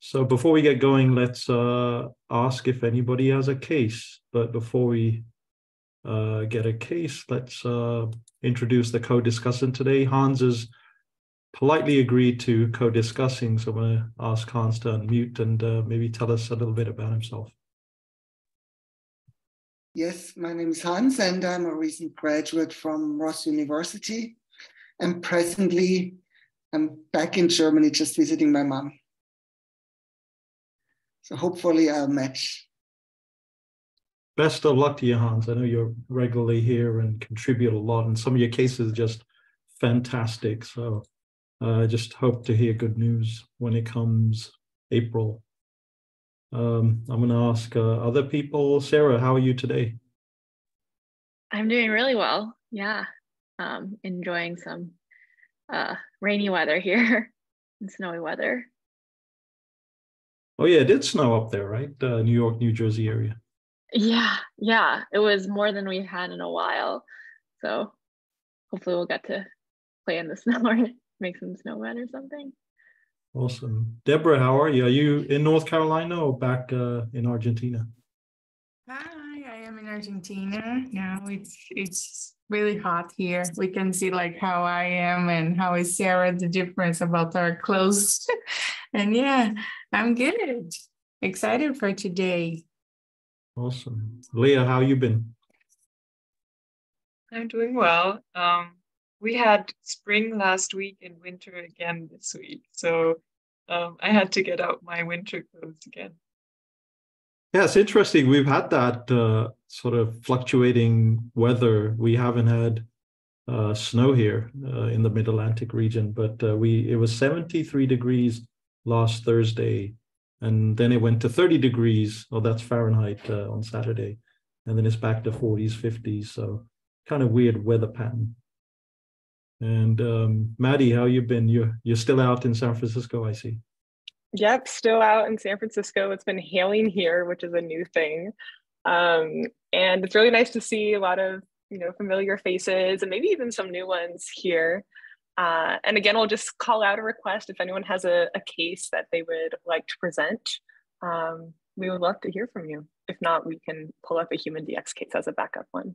So before we get going, let's uh, ask if anybody has a case. But before we uh, get a case, let's uh, introduce the co-discussant today. Hans has politely agreed to co-discussing, so I'm going to ask Hans to unmute and uh, maybe tell us a little bit about himself. Yes, my name is Hans, and I'm a recent graduate from Ross University. And presently, I'm back in Germany just visiting my mom. So hopefully I'll match. Best of luck to you, Hans. I know you're regularly here and contribute a lot, and some of your cases are just fantastic. So uh, I just hope to hear good news when it comes April. Um, I'm going to ask uh, other people. Sarah, how are you today? I'm doing really well. Yeah, um, enjoying some uh, rainy weather here and snowy weather. Oh yeah, it did snow up there, right? Uh, New York, New Jersey area. Yeah, yeah, it was more than we had in a while. So hopefully we'll get to play in the snow or make some snowmen or something. Awesome, Deborah. How are you? Are you in North Carolina or back uh, in Argentina? Hi, I am in Argentina now. It's it's really hot here. We can see like how I am and how is Sarah. The difference about our clothes, and yeah, I'm good. Excited for today. Awesome. Leah, how you been? I'm doing well. Um, we had spring last week and winter again this week. So um, I had to get out my winter clothes again. Yeah, it's interesting. We've had that uh, sort of fluctuating weather. We haven't had uh, snow here uh, in the Mid Atlantic region, but uh, we it was 73 degrees last Thursday, and then it went to 30 degrees. Oh, that's Fahrenheit uh, on Saturday, and then it's back to 40s, 50s. So kind of weird weather pattern. And um, Maddie, how you been? You're you're still out in San Francisco, I see. Yep, still out in San Francisco. It's been hailing here, which is a new thing, um, and it's really nice to see a lot of you know familiar faces and maybe even some new ones here. Uh, and again, we'll just call out a request if anyone has a, a case that they would like to present. Um, we would love to hear from you. If not, we can pull up a human DX case as a backup one.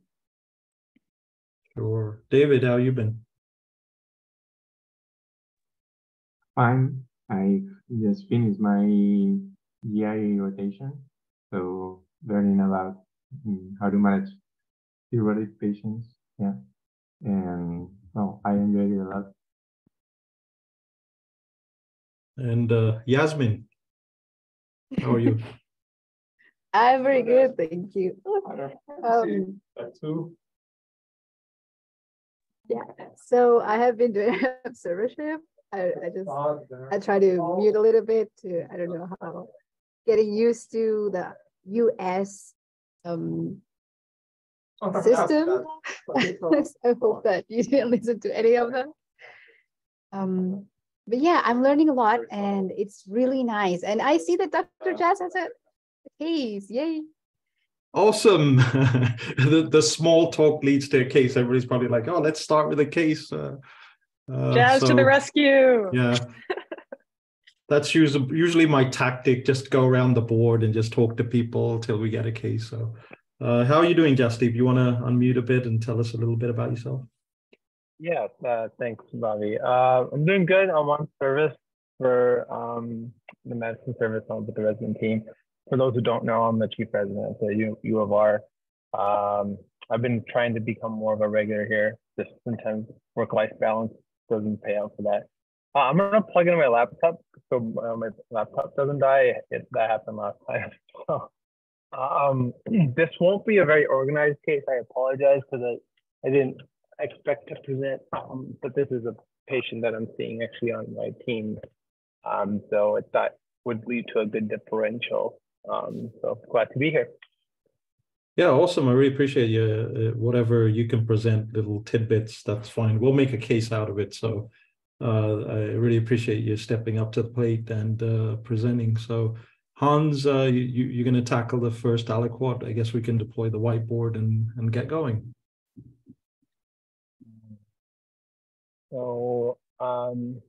Sure. David, how you been? Fine. I just finished my GI rotation, so learning about mm, how to manage cirrhotic patients. Yeah, and well, I enjoyed it a lot. And uh, Yasmin, how are you? I'm very good, thank you. Um, yeah, so I have been doing observership. I, I just I try to mute a little bit to I don't know how getting used to the US um system. I hope that you didn't listen to any of them. Um, but yeah, I'm learning a lot and it's really nice. And I see that Dr. Jazz has a case. Yay. Awesome. the, the small talk leads to a case. Everybody's probably like, oh, let's start with a case. Uh, uh, Jazz so, to the rescue. Yeah. That's usually usually my tactic. Just go around the board and just talk to people till we get a case. So uh, how are you doing, Jasdeep? You want to unmute a bit and tell us a little bit about yourself? Yeah, uh, thanks, Bobby. Uh, I'm doing good. I'm on service for um, the medicine service with the resident team. For those who don't know, I'm the chief resident at U, U of R. Um, I've been trying to become more of a regular here. Just sometimes work-life balance doesn't pay out for that. Uh, I'm gonna plug in my laptop so uh, my laptop doesn't die. It, that happened last time. So um, this won't be a very organized case. I apologize because I, I didn't expect to present, um, but this is a patient that I'm seeing actually on my team. Um, so it thought would lead to a good differential. Um, so glad to be here. Yeah, awesome. I really appreciate you. Uh, whatever you can present, little tidbits, that's fine. We'll make a case out of it. So uh, I really appreciate you stepping up to the plate and uh, presenting. So Hans, uh, you, you're going to tackle the first aliquot. I guess we can deploy the whiteboard and, and get going. So, um,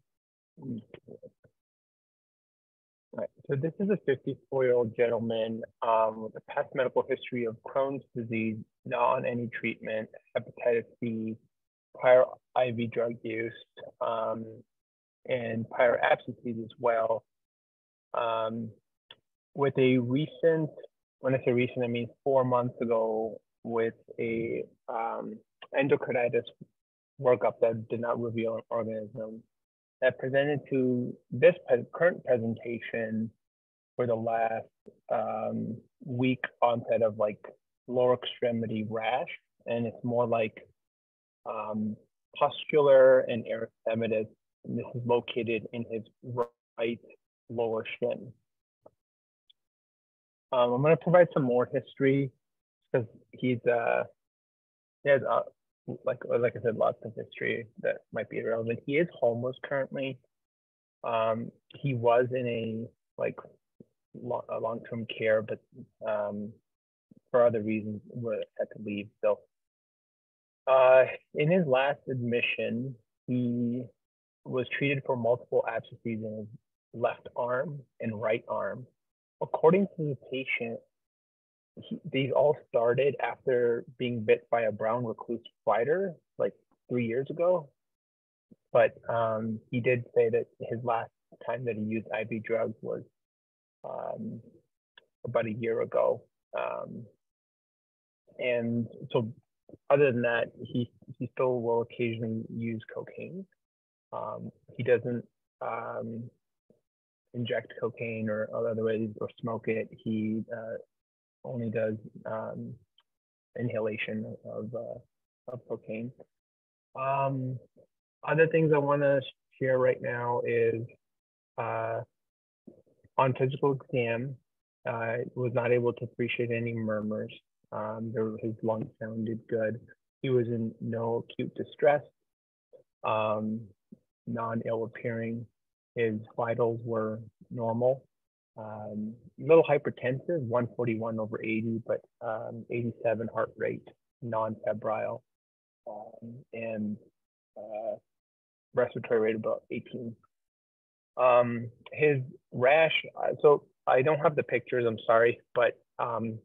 Right. So this is a 54-year-old gentleman um, with a past medical history of Crohn's disease, not on any treatment, hepatitis C, prior IV drug use, um, and prior abscesses as well. Um, with a recent, when I say recent, I mean four months ago, with a um, endocarditis workup that did not reveal an organism that presented to this current presentation for the last um, week onset of like lower extremity rash. And it's more like um, pustular and erythematous. And this is located in his right lower shin. Um, I'm going to provide some more history because he's uh, he has uh, like like I said, lots of history that might be irrelevant. He is homeless currently. Um, he was in a like long, long term care, but um, for other reasons, had to leave. So, uh, in his last admission, he was treated for multiple abscesses in his left arm and right arm. According to the patient, he, these all started after being bit by a brown recluse spider like three years ago. But um, he did say that his last time that he used IV drugs was um, about a year ago. Um, and so, other than that, he he still will occasionally use cocaine. Um, he doesn't um, inject cocaine or, other ways or smoke it. He uh, only does um, inhalation of, uh, of cocaine. Um, other things I want to share right now is uh, on physical exam, uh, was not able to appreciate any murmurs. Um, there, his lungs sounded good. He was in no acute distress, um, non-ill appearing. His vitals were normal um, little hypertensive, 141 over 80, but um, 87 heart rate, non-febrile, um, and uh, respiratory rate about 18. Um, his rash, uh, so I don't have the pictures, I'm sorry, but um,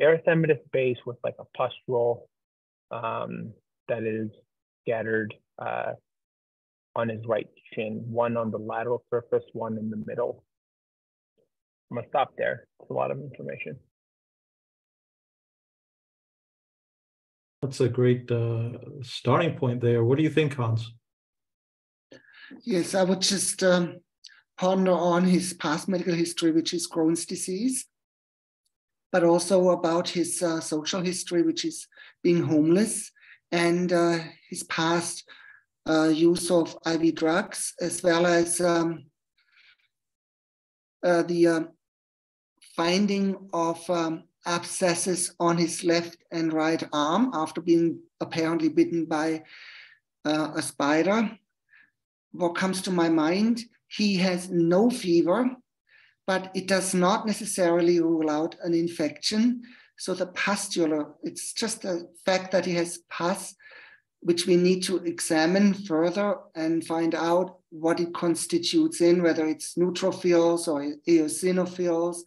erythematous base with like a pustule um, that is scattered uh, on his right shin, one on the lateral surface, one in the middle. I'm gonna stop there. It's a lot of information. That's a great uh, starting point there. What do you think, Hans? Yes, I would just um, ponder on his past medical history, which is Crohn's disease, but also about his uh, social history, which is being homeless, and uh, his past use of IV drugs, as well as um, uh, the um, finding of um, abscesses on his left and right arm after being apparently bitten by uh, a spider. What comes to my mind, he has no fever, but it does not necessarily rule out an infection. So the pustular, it's just the fact that he has pus, which we need to examine further and find out what it constitutes in, whether it's neutrophils or eosinophils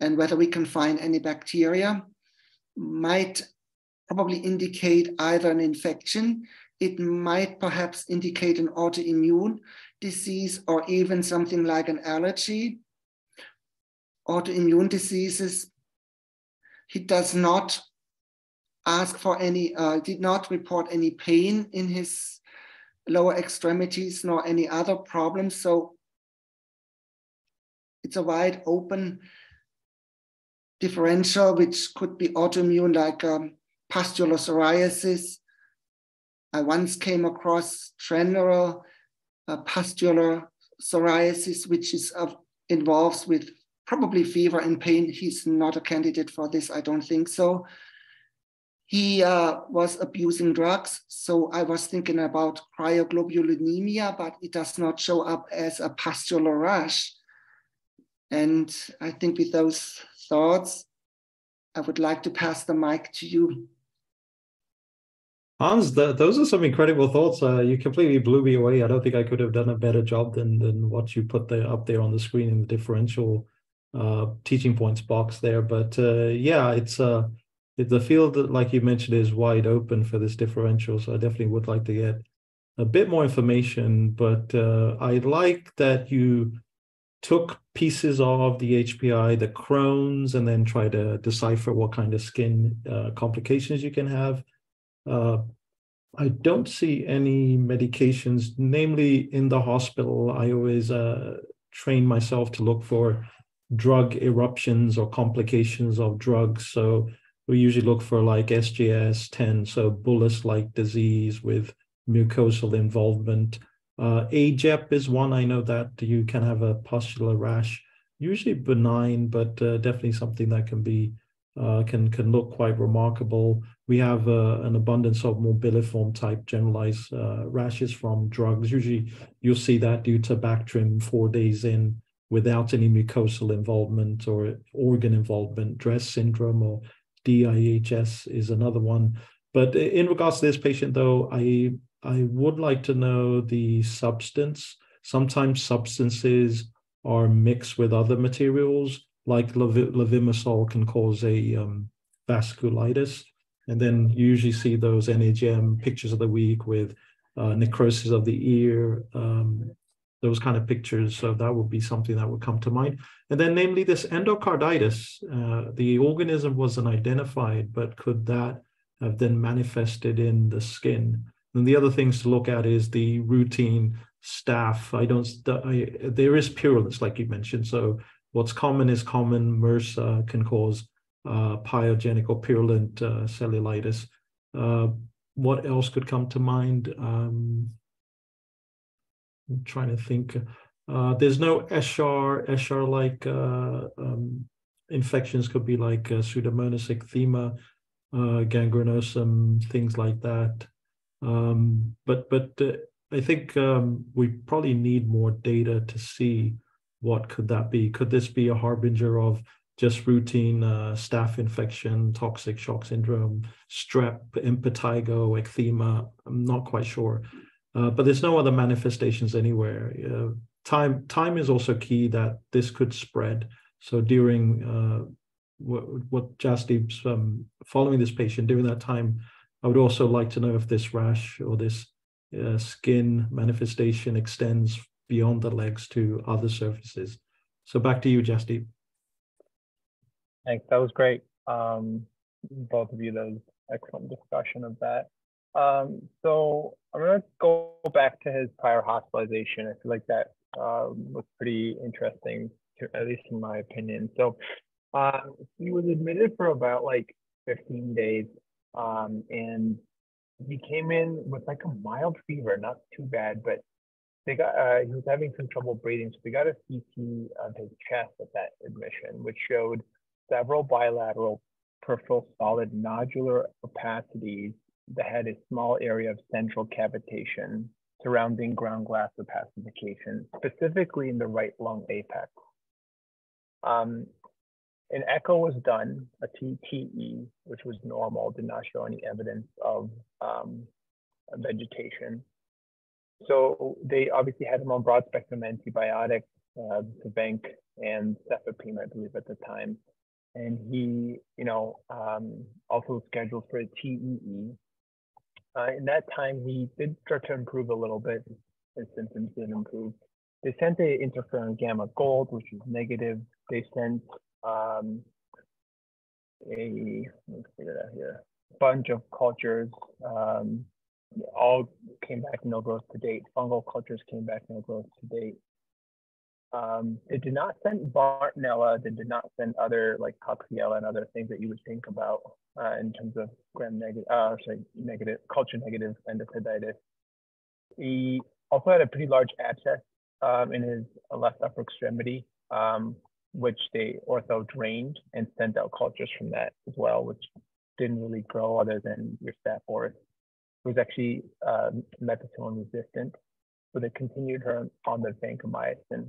and whether we can find any bacteria might probably indicate either an infection, it might perhaps indicate an autoimmune disease or even something like an allergy. Autoimmune diseases, he does not ask for any, uh, did not report any pain in his lower extremities nor any other problems. So it's a wide open differential, which could be autoimmune, like um, pustular psoriasis. I once came across general uh, pustular psoriasis, which is uh, involves with probably fever and pain. He's not a candidate for this, I don't think so. He uh, was abusing drugs, so I was thinking about cryoglobulinemia, but it does not show up as a pustular rash. And I think with those thoughts, I would like to pass the mic to you. Hans, the, those are some incredible thoughts. Uh, you completely blew me away. I don't think I could have done a better job than than what you put there up there on the screen in the differential uh, teaching points box there. But uh, yeah, it's the field like you mentioned, is wide open for this differential. So I definitely would like to get a bit more information. But uh, I like that you took pieces of the HPI, the Crohn's, and then try to decipher what kind of skin uh, complications you can have. Uh, I don't see any medications, namely in the hospital. I always uh, train myself to look for drug eruptions or complications of drugs. So we usually look for like SJS TEN, so bullous like disease with mucosal involvement. Uh, AGEP is one I know that you can have a pustular rash, usually benign, but uh, definitely something that can be uh, can can look quite remarkable. We have uh, an abundance of morbilliform type generalized uh, rashes from drugs. Usually, you'll see that due to Bactrim four days in without any mucosal involvement or organ involvement. DRESS syndrome or DIHS is another one. But in regards to this patient, though, I I would like to know the substance. Sometimes substances are mixed with other materials, like lev- can cause a um, vasculitis. And then you usually see those NEJM pictures of the week with uh, necrosis of the ear, um, those kind of pictures. So that would be something that would come to mind. And then, namely, this endocarditis, uh, the organism wasn't identified, but could that have then manifested in the skin? And the other things to look at is the routine staph. I don't, I, there is purulence, like you mentioned. So what's common is common. MRSA can cause uh, pyogenic or purulent uh, cellulitis. Uh, what else could come to mind? Um, I'm trying to think. Uh, there's no Eschar, Eschar-like uh, um, infections could be like uh, Pseudomonas ecthyma, uh, gangrenosum, things like that. Um, but but uh, I think um, we probably need more data to see what could that be. Could this be a harbinger of just routine uh, staph infection, toxic shock syndrome, strep, impetigo, ecthyma? I'm not quite sure. Uh, but there's no other manifestations anywhere. Uh, time time is also key that this could spread. So during uh, what, what Jasdeep's um, following this patient during that time, I would also like to know if this rash or this uh, skin manifestation extends beyond the legs to other surfaces. So back to you, Jasdeep. Thanks. That was great. Um, both of you, that was excellent discussion of that. Um, so I'm going to go back to his prior hospitalization. I feel like that uh, was pretty interesting, to, at least in my opinion. So uh, he was admitted for about like 15 days um, and he came in with like a mild fever, not too bad, but they got uh, he was having some trouble breathing, so they got a CT of his chest at that admission, which showed several bilateral peripheral solid nodular opacities that had a small area of central cavitation surrounding ground glass opacification, specifically in the right lung apex. Um, an echo was done, a TTE, which was normal, did not show any evidence of um, vegetation. So they obviously had him on broad spectrum antibiotics, uh, Vanc and cefepime, I believe at the time. And he, you know, um, also scheduled for a TEE. Uh, in that time, he did start to improve a little bit. His symptoms did improve. They sent a interferon gamma gold, which is negative. They sent um, a let's figure it out here bunch of cultures um, all came back no growth to date fungal cultures came back no growth to date um, it did not send Bartonella, they did not send other like Coxiella and other things that you would think about uh, in terms of gram negative, uh, sorry, negative, culture negative endocarditis. He also had a pretty large abscess um, in his left upper extremity, um, which they ortho drained and sent out cultures from that as well, which didn't really grow other than your Staph aureus. It was actually uh, methicillin resistant. So they continued her on the vancomycin.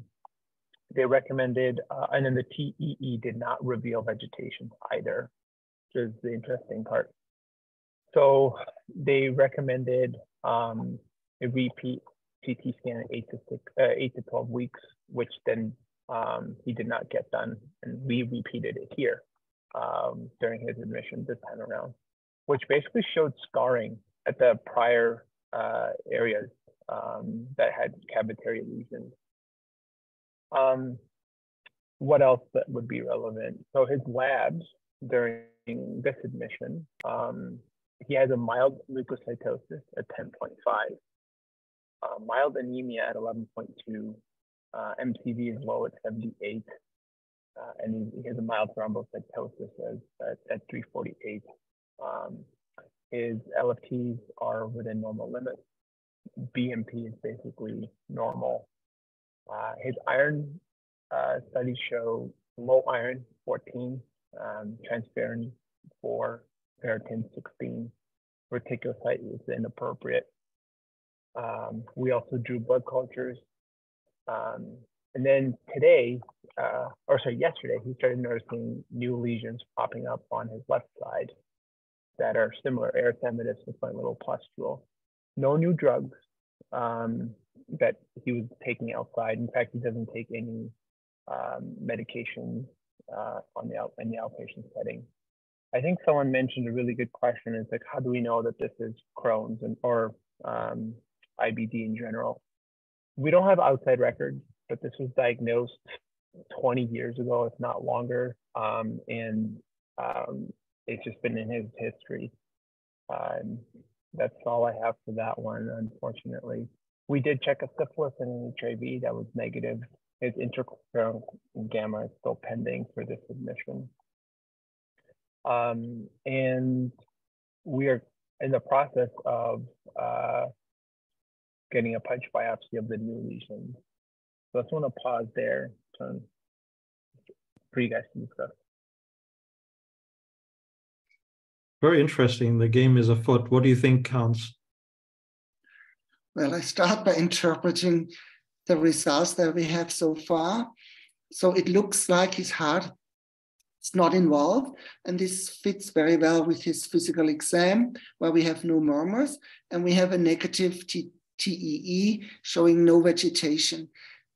They recommended, uh, and then the TEE did not reveal vegetation either, which is the interesting part. so they recommended um, a repeat CT scan at eight to six, uh, eight to 12 weeks, which then um, he did not get done. And we repeated it here um, during his admission this time around, which basically showed scarring at the prior uh, areas um, that had cavitary lesions. Um, what else that would be relevant? So his labs during this admission, um, he has a mild leukocytosis at 10.5, uh, mild anemia at 11.2, uh, MCV is low at 78, uh, and he, has a mild thrombocytosis at, at 348. Um, his LFTs are within normal limits. BMP is basically normal. Uh, his iron uh, studies show low iron 14, um, transferrin 4, ferritin 16, reticulocyte is inappropriate. Um, we also drew blood cultures. Um, and then today, uh, or sorry, yesterday, he started noticing new lesions popping up on his left side that are similar erythematous with my little pustule. No new drugs um, that he was taking outside. In fact, he doesn't take any um, medications uh, on the out, in the outpatient setting. I think someone mentioned a really good question. It's like, how do we know that this is Crohn's and or um, IBD in general? We don't have outside records, but this was diagnosed 20 years ago, if not longer, um, and um, it's just been in his history. Um, that's all I have for that one, unfortunately. We did check a syphilis and an HIV that was negative. His interferon gamma is still pending for this admission. Um, and we are in the process of uh, getting a punch biopsy of the new lesion. So I just want to pause there to, for you guys to discuss. Very interesting. The game is afoot. What do you think, Hans? Well, I start by interpreting the results that we have so far. So it looks like his heart is not involved, and this fits very well with his physical exam, where we have no murmurs, and we have a negative T TEE showing no vegetation.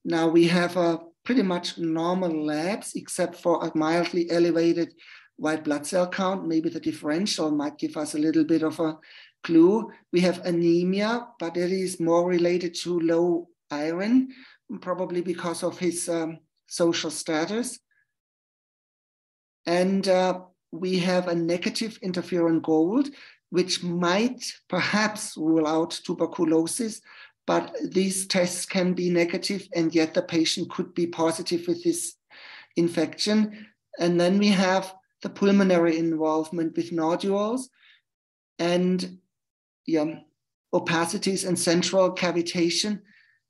Now we have a pretty much normal labs, except for a mildly elevated white blood cell count. Maybe the differential might give us a little bit of a clue. We have anemia, but it is more related to low iron, probably because of his um, social status. And uh, we have a negative interferon gold, which might perhaps rule out tuberculosis, but these tests can be negative and yet the patient could be positive with this infection. And then we have the pulmonary involvement with nodules and yeah, opacities and central cavitation.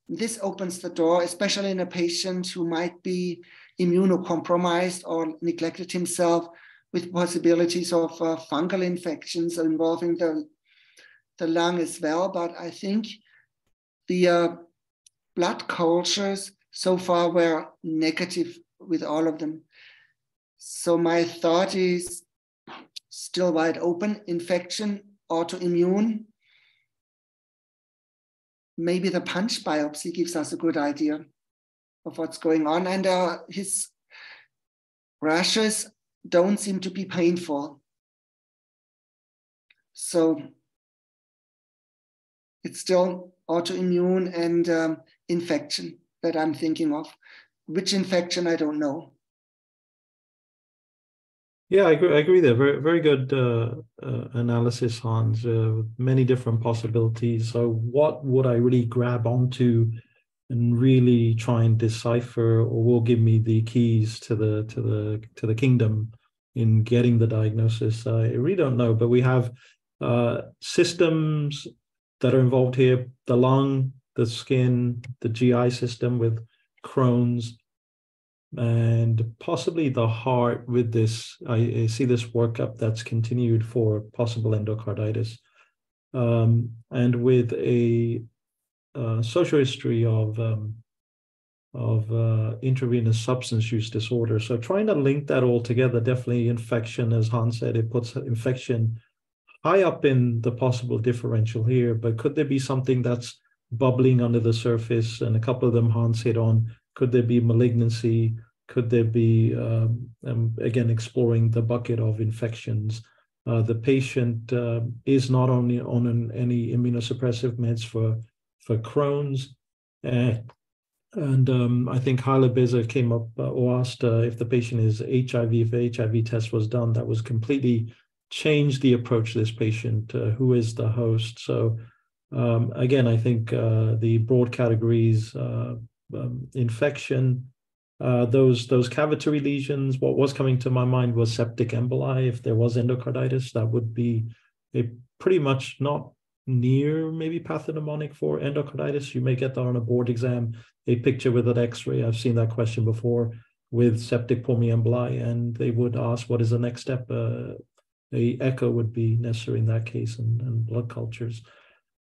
This opens the door, especially in a patient who might be immunocompromised or neglected himself with possibilities of uh, fungal infections involving the, the lung as well. But I think the uh, blood cultures so far were negative with all of them. So my thought is still wide open infection, autoimmune. Maybe the punch biopsy gives us a good idea of what's going on. And uh, his rashes don't seem to be painful. So it's still autoimmune and um, infection that I'm thinking of. Which infection, I don't know. Yeah, I agree. I agree there. Very, very good uh, uh, analysis, Hans. Uh, many different possibilities. So, what would I really grab onto and really try and decipher, or will give me the keys to the to the to the kingdom in getting the diagnosis? I really don't know, but we have uh, systems that are involved here: the lung, the skin, the GI system with Crohn's and possibly the heart with this. I, I see this workup that's continued for possible endocarditis. Um, and with a uh, social history of um, of uh, intravenous substance use disorder. So trying to link that all together, definitely infection, as Hans said, it puts infection high up in the possible differential here, but could there be something that's bubbling under the surface? And a couple of them Hans hit on. Could there be malignancy? Could there be, um, um, again, exploring the bucket of infections? Uh, the patient uh, is not only on an, any immunosuppressive meds for, for Crohn's. Uh, and um, I think Haile Beza came up uh, or asked uh, if the patient is HIV, if HIV test was done, that was completely changed the approach to this patient. Uh, who is the host? So um, again, I think uh, the broad categories, um, infection, uh, those those cavitary lesions. What was coming to my mind was septic emboli. If there was endocarditis, that would be a pretty much not near maybe pathognomonic for endocarditis. You may get that on a board exam, a picture with an X-ray. I've seen that question before with septic pulmonary emboli, and they would ask what is the next step. Uh, a echo would be necessary in that case, and, and blood cultures.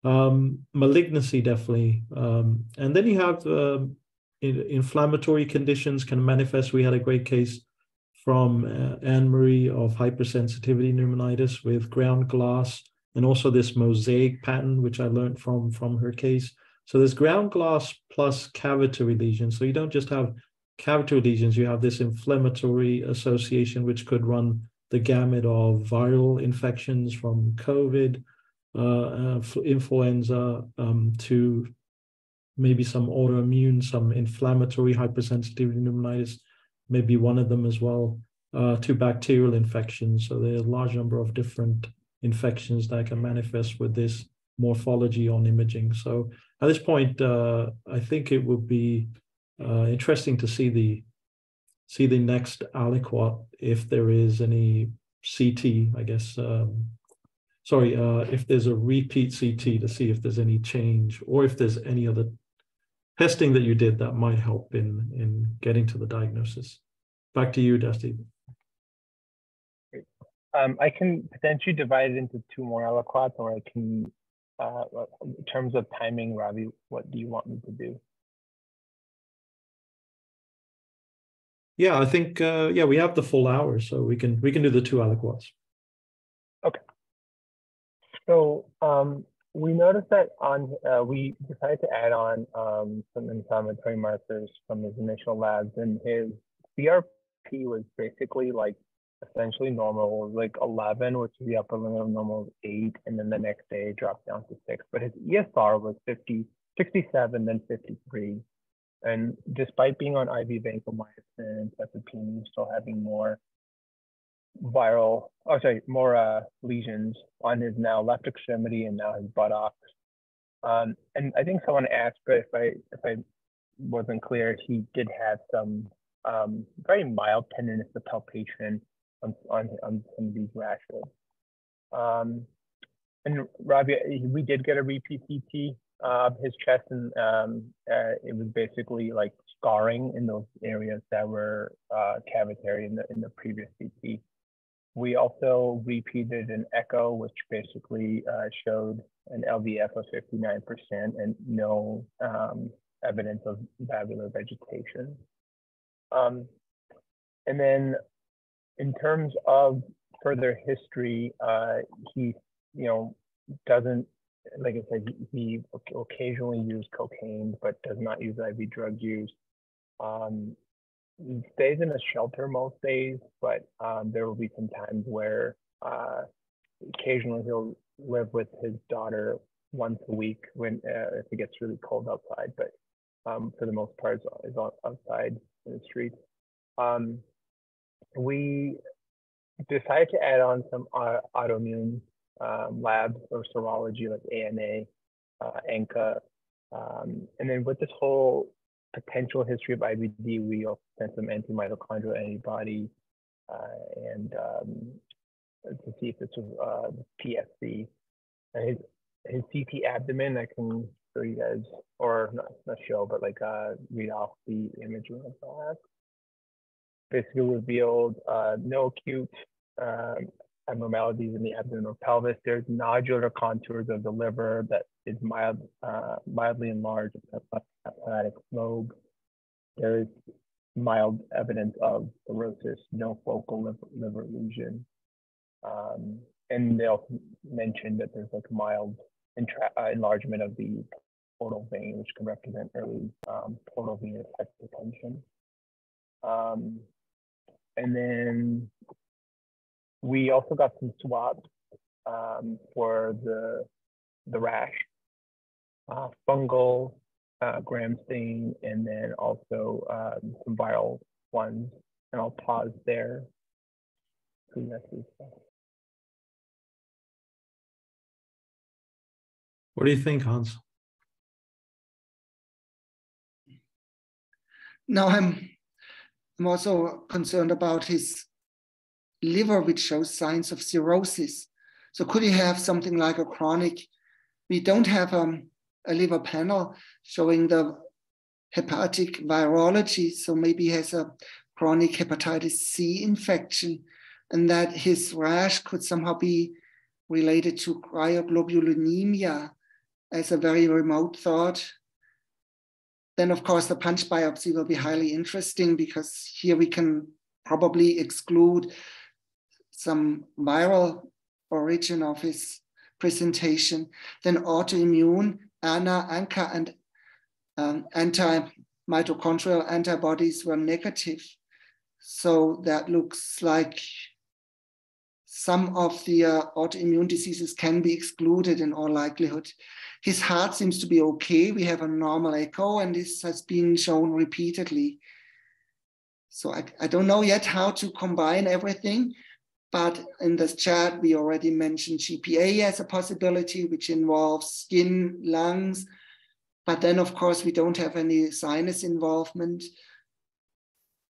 Um, malignancy definitely, um, and then you have uh, in, inflammatory conditions can manifest. We had a great case from uh, Anne Marie of hypersensitivity pneumonitis with ground glass and also this mosaic pattern, which I learned from from her case. So there's ground glass plus cavitary lesions. So you don't just have cavitary lesions, you have this inflammatory association, which could run the gamut of viral infections from COVID, uh, uh, influenza um, to maybe some autoimmune, some inflammatory hypersensitivity pneumonitis, maybe one of them as well, uh, to bacterial infections. So there's a large number of different infections that can manifest with this morphology on imaging. So at this point, uh, I think it would be uh, interesting to see the see the next aliquot if there is any CT, I guess. Um, sorry, uh, if there's a repeat CT to see if there's any change or if there's any other testing that you did that might help in in getting to the diagnosis. Back to you, Dusty. Um, I can potentially divide it into two more aliquots, or I can, uh, in terms of timing, Ravi, what do you want me to do? Yeah, I think uh, yeah we have the full hour, so we can we can do the two aliquots. Okay. So um, we noticed that on uh, we decided to add on um, some inflammatory markers from his initial labs, and his CRP was basically like essentially normal, like 11, which is the upper limit of normal, eight, and then the next day dropped down to six. But his ESR was 50, 67, then 53. And despite being on IV vancomycin, and cefepime, still having more viral, oh sorry, more uh, lesions on his now left extremity and now his buttocks. Um, and I think someone asked, but if I if I wasn't clear, he did have some um, very mild tenderness of palpation on, on, on some of these rashes. Um, and Ravi, we did get a repeat CT uh, his chest, and um, uh, it was basically like scarring in those areas that were uh, cavitary in the in the previous CT. We also repeated an echo, which basically uh, showed an LVF of 59% and no um, evidence of valvular vegetation. Um, and then in terms of further history, uh, he, you know, doesn't, like I said, he, occasionally used cocaine, but does not use IV drug use. Um, stays in a shelter most days, but um, there will be some times where uh, occasionally he'll live with his daughter once a week when uh, if it gets really cold outside. But um, for the most part, is outside in the streets. Um, we decided to add on some uh, autoimmune um, labs or serology like ANA, uh, ANCA. Um, and then with this whole potential history of IBD, we also sent some anti-mitochondrial antibody uh, and um, to see if this was uh, PSC. his, his CT abdomen, I can show you guys, or not, not show, but like uh, read off the imaging of that basically revealed uh, no acute um, abnormalities in the abdomen or pelvis. There's nodular contours of the liver that is mild, uh, mildly enlarged hepatic lobe. There is mild evidence of cirrhosis, no focal liver, liver lesion. Um, and they also mentioned that there's like mild uh, enlargement of the portal vein, which can represent early um, portal venous hypertension. Um, and then we also got some swabs um, for the the rash, uh, fungal, uh, gram stain, and then also um, some viral ones. And I'll pause there. What do you think, Hans? Now I'm I'm also concerned about his liver, which shows signs of cirrhosis. So could he have something like a chronic? We don't have um, a liver panel showing the hepatic virology, so maybe he has a chronic hepatitis C infection, and that his rash could somehow be related to cryoglobulinemia as a very remote thought then of course the punch biopsy will be highly interesting because here we can probably exclude some viral origin of his presentation. Then autoimmune, ANA, ANCA, and um, anti-mitochondrial antibodies were negative. So that looks like some of the uh, autoimmune diseases can be excluded in all likelihood. His heart seems to be okay. We have a normal echo, and this has been shown repeatedly. So I, I don't know yet how to combine everything, but in this chat, we already mentioned GPA as a possibility, which involves skin, lungs, but then of course we don't have any sinus involvement.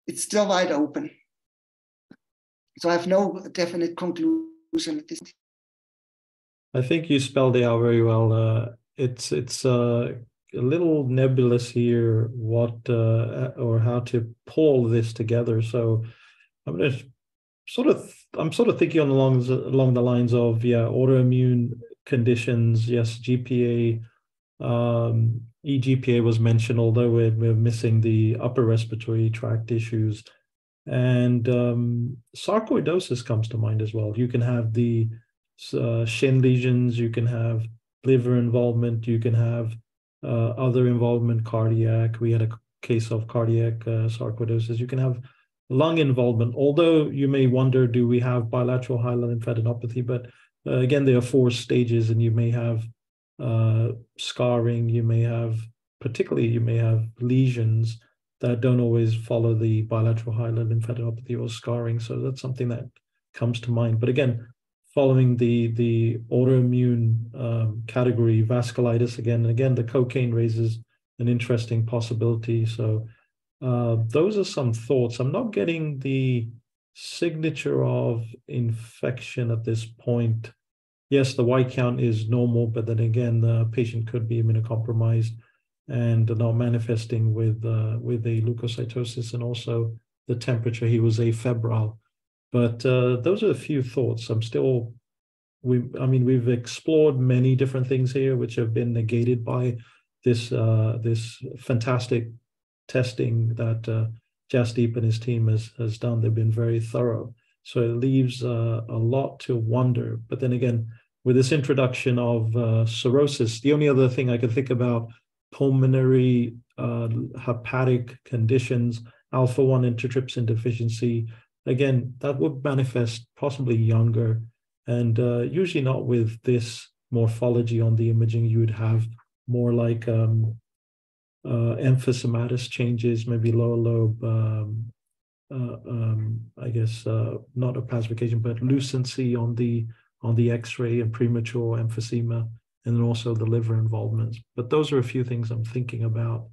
It's still wide open. So I have no definite conclusion at this. I think you spelled it out very well. Uh, it's it's uh, a little nebulous here what uh, or how to pull this together. So I'm going to sort of I'm sort of thinking along along the lines of yeah autoimmune conditions. Yes, GPA. Um, eGPA was mentioned, although we're, we're missing the upper respiratory tract issues. And um, sarcoidosis comes to mind as well. You can have the uh, shin lesions, you can have liver involvement, you can have uh, other involvement, cardiac. We had a case of cardiac uh, sarcoidosis. You can have lung involvement, although you may wonder, do we have bilateral hilar lymphadenopathy? But uh, again, there are four stages, and you may have uh, scarring, you may have, particularly, you may have lesions that don't always follow the bilateral hilar lymphadenopathy or scarring. So that's something that comes to mind. But again, following the the autoimmune um, category, vasculitis again and again, the cocaine raises an interesting possibility. So uh, those are some thoughts. I'm not getting the signature of infection at this point. Yes, the white count is normal, but then again, the patient could be immunocompromised and not manifesting with uh, with a leukocytosis and also the temperature. He was afebrile. But uh, those are a few thoughts. I'm still, we, I mean, we've explored many different things here, which have been negated by this uh, this fantastic testing that uh, Jasdeep and his team has has done. They've been very thorough. So it leaves uh, a lot to wonder. But then again, with this introduction of uh, cirrhosis, the only other thing I could think about pulmonary uh, hepatic conditions, alpha 1 antitrypsin deficiency, again, that would manifest possibly younger and uh, usually not with this morphology on the imaging. You would have more like um, uh, emphysematous changes, maybe lower lobe, um, uh, um, I guess, uh, not opacification, but lucency on the on the X-ray and premature emphysema, and then also the liver involvement. But those are a few things I'm thinking about.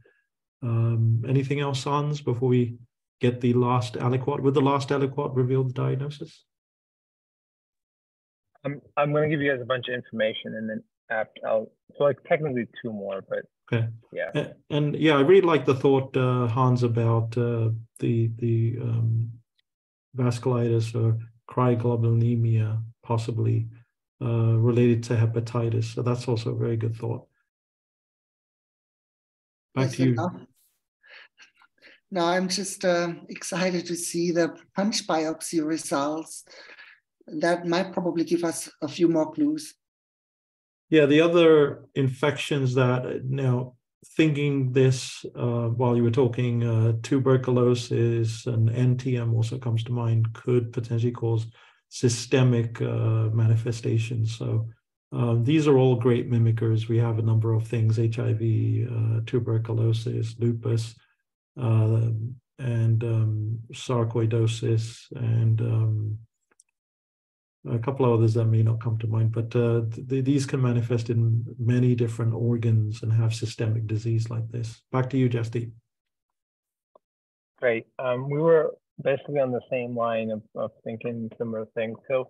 Um, anything else, Hans, before we get the last aliquot? Would the last aliquot reveal the diagnosis? I'm I'm going to give you guys a bunch of information, and then after I'll so like technically two more, but okay, yeah, and, and yeah, I really like the thought uh, Hans about uh, the the um, vasculitis or cryoglobulinemia possibly uh, related to hepatitis. So that's also a very good thought. Back to you. Now I'm just uh, excited to see the punch biopsy results. that might probably give us a few more clues. Yeah, the other infections that now thinking this uh, while you were talking, uh, tuberculosis and NTM also comes to mind, could potentially cause systemic uh, manifestations. So uh, these are all great mimickers. We have a number of things: HIV, uh, tuberculosis, lupus, uh, and um, sarcoidosis, and um, a couple of others that may not come to mind, but uh, th these can manifest in many different organs and have systemic disease like this. Back to you, Jasdeep. Great. Um, we were basically on the same line of, of thinking similar things. So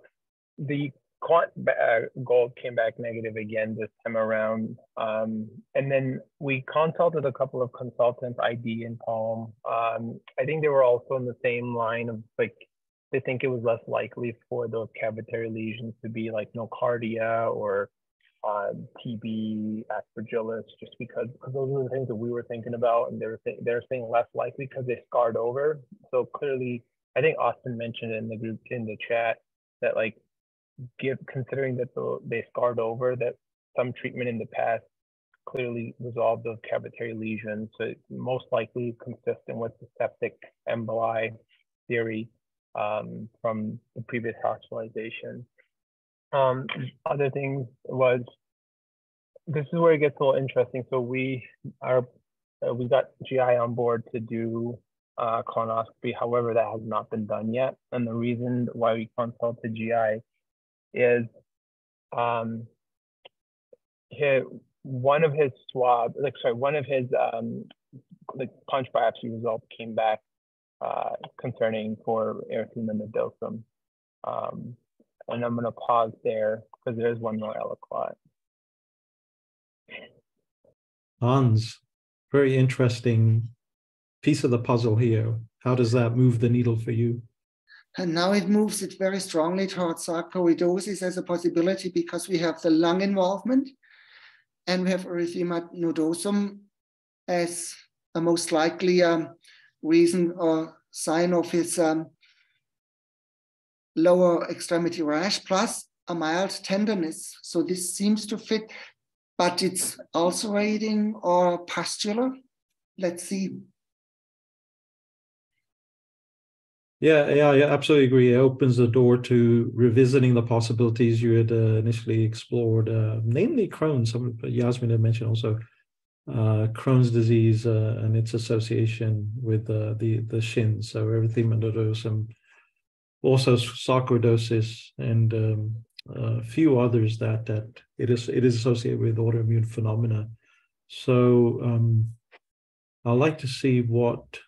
the quant uh, gold came back negative again this time around. Um, and then we consulted a couple of consultants, ID and Pulm. Um, I think they were also in the same line of like they think it was less likely for those cavitary lesions to be like nocardia or uh, TB, aspergillus, just because because those are the things that we were thinking about, and they were th- they're saying less likely because they scarred over. So clearly, I think Austin mentioned in the group in the chat that like give considering that the, they scarred over that some treatment in the past clearly resolved those cavitary lesions. So most likely consistent with the septic emboli theory um, from the previous hospitalization. Um, other things was this is where it gets a little interesting. So we are uh, we got GI on board to do uh, colonoscopy. However, that has not been done yet, and the reason why we consulted GI is um, his, one of his swab, like sorry, one of his um, like punch biopsy results came back uh, concerning for erythema nodosum. Um, and I'm going to pause there because there's one more aliquot. Hans, very interesting piece of the puzzle here. How does that move the needle for you? And now it moves it very strongly towards sarcoidosis as a possibility because we have the lung involvement and we have erythema nodosum as a most likely um, reason or sign of his um, lower extremity rash plus a mild tenderness. So this seems to fit, but it's ulcerating or pustular. Let's see. Yeah, yeah, I absolutely agree. It opens the door to revisiting the possibilities you had uh, initially explored, uh, namely Crohn's. Some Yasmin had mentioned also uh, Crohn's disease uh, and its association with uh, the the shin. So erythema nodosum, also sarcoidosis, and um, a few others that that it is it is associated with autoimmune phenomena. So um, I'd like to see what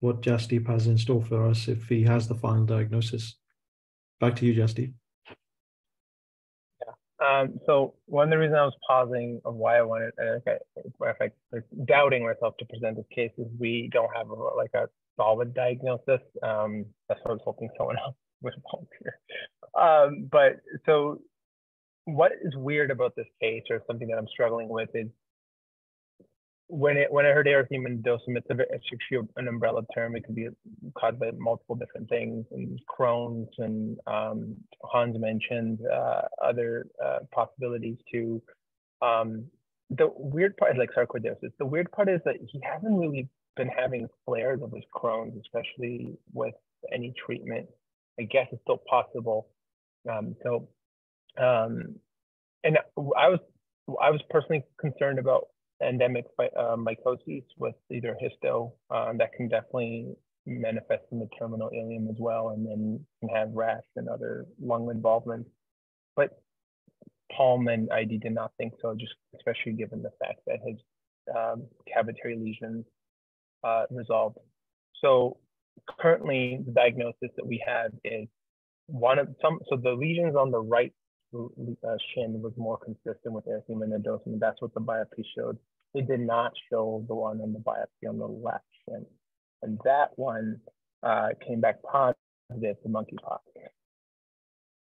what Jasdeep has in store for us if he has the final diagnosis. Back to you, Jasdeep. Um, so one of the reasons I was pausing of why I wanted, uh, okay, if I, doubting myself to present this case is we don't have a, like a solid diagnosis. Um, that's what I was hoping someone else would volunteer. Um, but so what is weird about this case or something that I'm struggling with is when it when I heard erythema nodosum, it's, a, it's actually an umbrella term. It could be caused by multiple different things, and Crohn's, and um, Hans mentioned uh, other uh, possibilities too. Um, the weird part like sarcoidosis. The weird part is that he hasn't really been having flares of his Crohn's, especially with any treatment. I guess it's still possible. Um, so, um, and I was I was personally concerned about endemic uh, mycosis with either histo um, that can definitely manifest in the terminal ileum as well, and then can have rash and other lung involvement. But Pulm and ID did not think so, just especially given the fact that his um, cavitary lesions uh, resolved. So currently, the diagnosis that we have is one of some. So the lesions on the right uh, shin was more consistent with erythema nodosum, and that's what the biopsy showed. It did not show the one on the biopsy on the left shin, and that one uh, came back positive to monkeypox.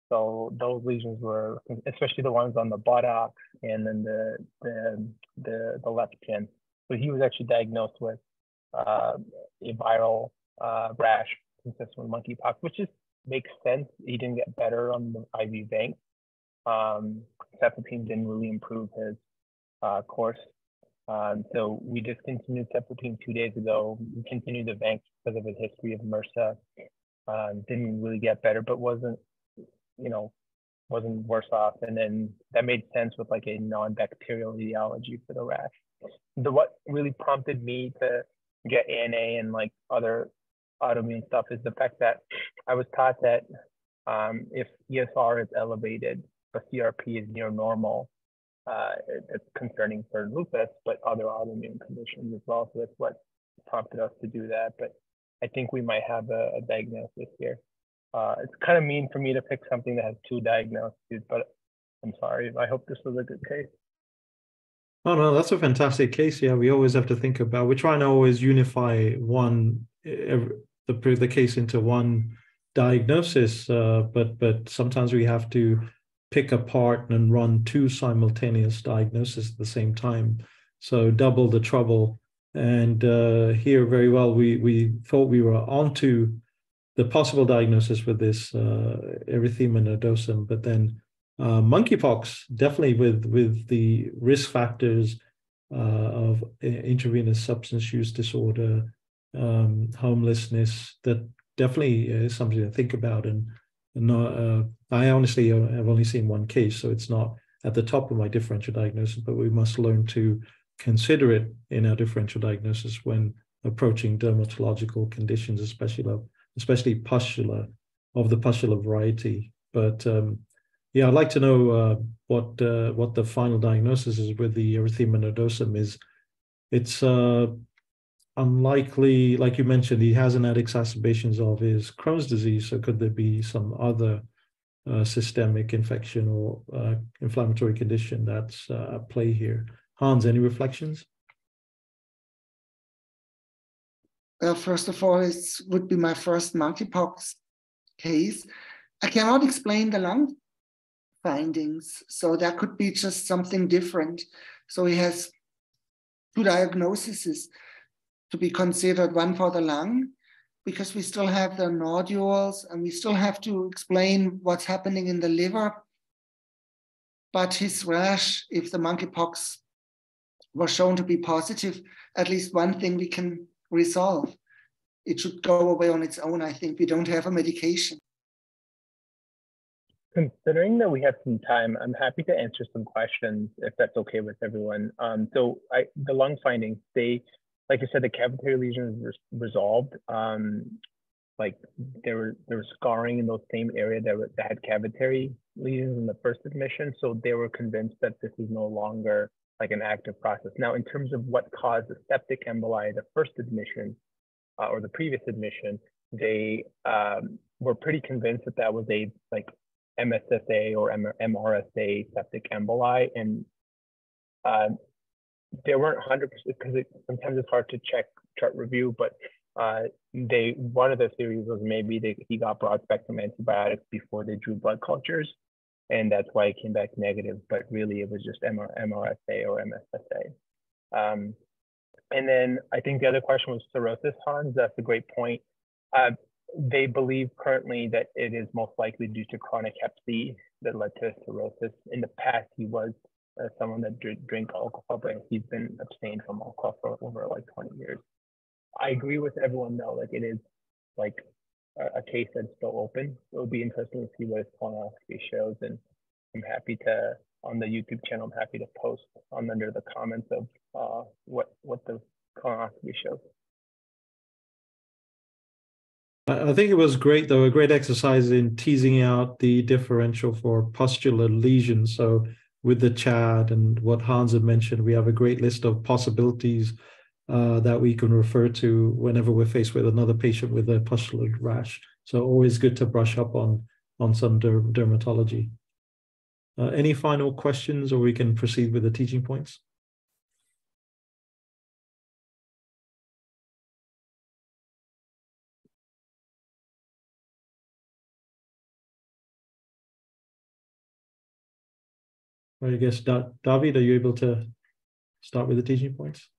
So those lesions were, especially the ones on the buttocks and then the the the, the left shin. So he was actually diagnosed with uh, a viral uh, rash consistent with monkeypox, which is makes sense. He didn't get better on the IV vanc. Um, didn't really improve his uh, course. Um, so we discontinued cefepime two days ago. We continued the vanc because of his history of MRSA. Um, didn't really get better, but wasn't, you know, wasn't worse off. And then that made sense with like a non-bacterial etiology for the rash. The what really prompted me to get ANA and like other autoimmune stuff is the fact that I was taught that um, if ESR is elevated, but CRP is near normal, uh, it's concerning for lupus, but other autoimmune conditions as well. So that's what prompted us to do that. But I think we might have a, a diagnosis here. Uh, it's kind of mean for me to pick something that has two diagnoses, but I'm sorry. I hope this was a good case. Oh no, that's a fantastic case. Yeah, we always have to think about. We're trying to always unify one every, the the case into one diagnosis, uh, but but sometimes we have to pick apart and run two simultaneous diagnoses at the same time. So double the trouble. And uh, here, very well, we we thought we were onto the possible diagnosis with this uh, erythema nodosum, but then uh, monkeypox definitely with with the risk factors uh, of intravenous substance use disorder, um, homelessness. That definitely is something to think about. And, not, uh, I honestly uh, have only seen one case, so it's not at the top of my differential diagnosis. But we must learn to consider it in our differential diagnosis when approaching dermatological conditions, especially especially pustular of the pustular variety. But um, yeah, I'd like to know uh, what uh, what the final diagnosis is with the erythema nodosum. Is it's uh, unlikely, like you mentioned, he hasn't had exacerbations of his Crohn's disease. So could there be some other uh, systemic infection or uh, inflammatory condition that's uh, at play here? Hans, any reflections? Well, first of all, it would be my first monkeypox case. I cannot explain the lung findings. So that could be just something different. So he has two diagnoses to be considered, one for the lung, because we still have the nodules and we still have to explain what's happening in the liver. But his rash, if the monkeypox was shown to be positive, at least one thing we can resolve. It should go away on its own. I think we don't have a medication. Considering that we have some time, I'm happy to answer some questions if that's okay with everyone. Um, so I, the lung findings, they, like I said, the cavitary lesion was resolved. Um, like there were there was scarring in those same area that, were, that had cavitary lesions in the first admission. So they were convinced that this is no longer like an active process. Now, in terms of what caused the septic emboli, the first admission uh, or the previous admission, they um, were pretty convinced that that was a like MSSA or MRSA septic emboli. And uh, they weren't 100% because it, sometimes it's hard to check chart review, but uh, they one of the theories was maybe they, he got broad spectrum antibiotics before they drew blood cultures, and that's why it came back negative. But really, it was just MR, MRSA or MSSA. Um, and then I think the other question was cirrhosis, Hans. That's a great point. Uh, they believe currently that it is most likely due to chronic hep C that led to cirrhosis. In the past, he was uh, someone that dr- alcohol, but he's been abstained from alcohol for over like 20 years. I agree with everyone though, like it is like a, a case that's still open. It would be interesting to see what his colonoscopy shows, and I'm happy to on the YouTube channel. I'm happy to post on under the comments of uh, what what the colonoscopy shows. I think it was great, though, a great exercise in teasing out the differential for pustular lesions. So, with the chat and what Hans had mentioned, we have a great list of possibilities uh, that we can refer to whenever we're faced with another patient with a pustular rash. So, always good to brush up on on some derm dermatology. Uh, any final questions, or we can proceed with the teaching points? I guess, da David, are you able to start with the teaching points?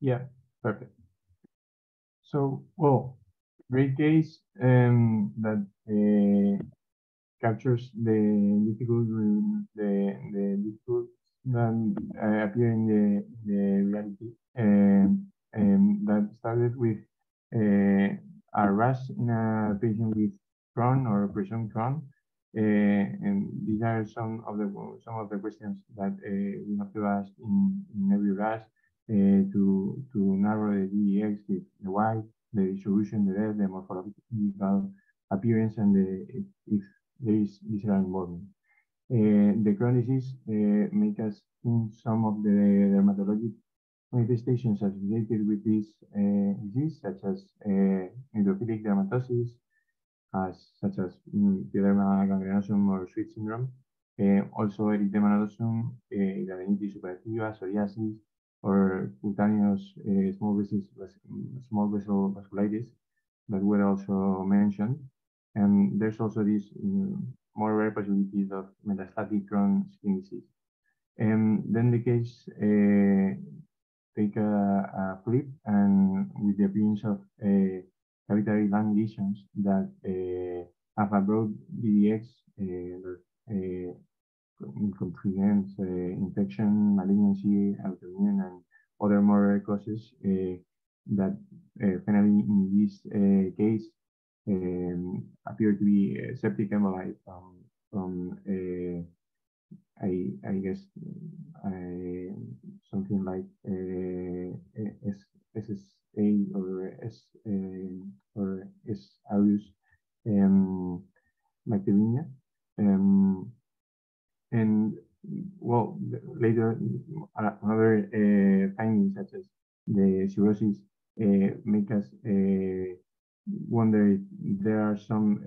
Yeah, perfect. So, well, great case um, that uh, captures the difficult the the difficult that uh, appear in the the reality um, and that started with uh, a rash in a patient with Crohn or presumed Crohn. Uh, and these are some of the some of the questions that uh, we have to ask in, in every rash uh, to to narrow the DEX, the, the Y, the distribution, the depth, the morphological appearance, and the, if, if there is visceral involvement. Uh, the Crohn disease uh, make us think some of the dermatologic manifestations associated with this uh, disease, such as neutrophilic dermatosis, such as um, pyoderma gangrenosum or Sweet syndrome, uh, also erythema nodosum, uh, suppurativa, psoriasis, or cutaneous uh, small vessel small vessel vasculitis that were also mentioned. And there's also this um, more rare possibilities of metastatic Crohn skin disease. And then the case uh, take a, a, flip and with the appearance of uh, cavitary lung lesions that uh, have a broad DDX uh, uh, comprehends uh, infection, malignancy, autoimmune, and other more causes uh, that uh, finally in this uh, case um, appear to be septic emboli from, from I, I guess something like S, SSA or S or S aureus um, bacteremia. Um, and well, later other uh, findings such as the cirrhosis uh, make us uh, wonder if there are some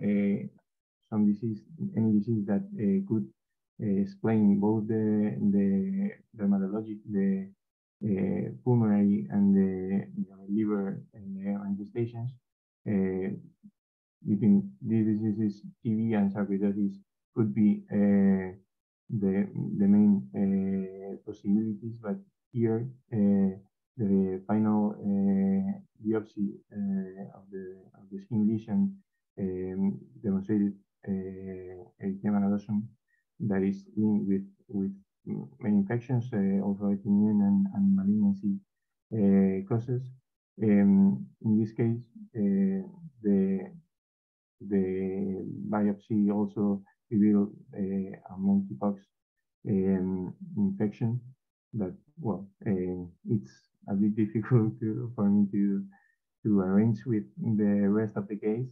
some disease, any disease that could explain both the the dermatologic, the pulmonary, and the, liver and the manifestations. between these diseases, TB and sarcoidosis could be the, the main uh, possibilities, but here uh, the final uh, biopsy of the of the skin lesion um, demonstrated erythema nodosum that is linked with with infections, also autoimmune and, and malignancy causes. Um, in this case, the the biopsy also reveal a monkeypox um, infection that, well, uh, it's a bit difficult to, for me to, to arrange with the rest of the case.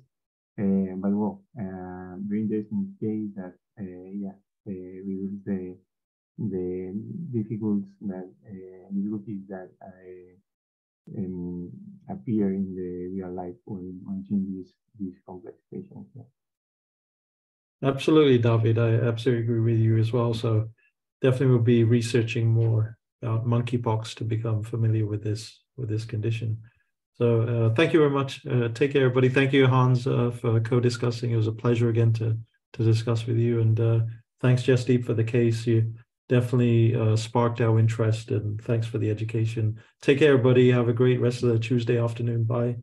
Uh, but well, uh, very interesting case that, yeah, uh, reveals the, the difficulties that, uh, difficulties that um, appear in the real life when managing these, these complex patients. Yeah. Absolutely, David. I absolutely agree with you as well. So definitely we'll be researching more about monkeypox to become familiar with this with this condition. So uh, thank you very much. Uh, take care, everybody. Thank you, Hans, uh, for co-discussing. It was a pleasure again to to discuss with you. And uh, thanks, Jasdeep, for the case. You definitely uh, sparked our interest, and thanks for the education. Take care, everybody. Have a great rest of the Tuesday afternoon. Bye.